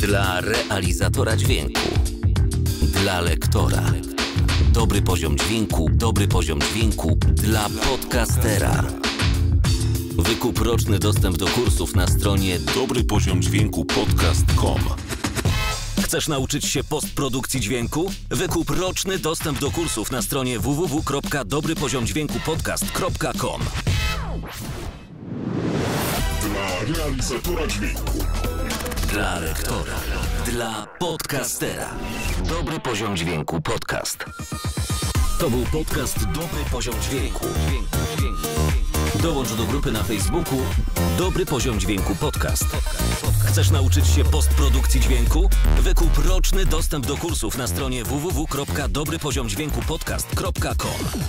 Dla realizatora dźwięku. Dla lektora. Dobry poziom dźwięku, dobry poziom dźwięku dla podcastera. Wykup roczny dostęp do kursów na stronie Dobry poziom dźwięku podcast.com. Chcesz nauczyć się postprodukcji dźwięku? Wykup roczny dostęp do kursów na stronie www.dobrypoziomdźwiękupodcast.com realizatora dźwięku. Dla lektora. Dla podcastera. Dobry poziom dźwięku podcast. To był podcast Dobry poziom dźwięku. Dołącz do grupy na Facebooku Dobry poziom dźwięku podcast. Chcesz nauczyć się postprodukcji dźwięku? Wykup roczny dostęp do kursów na stronie www.dobrypoziomdźwiękupodcast.com